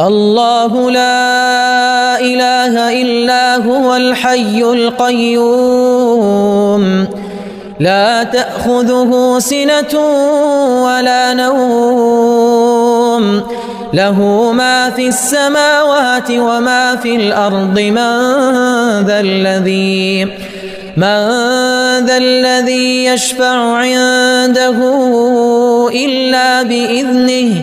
الله لا إله إلا هو الحي القيوم. لا تأخذه سنة ولا نوم. له ما في السماوات وما في الأرض. من ذا الذي من ذا الذي يشفع عنده إلا بإذنه.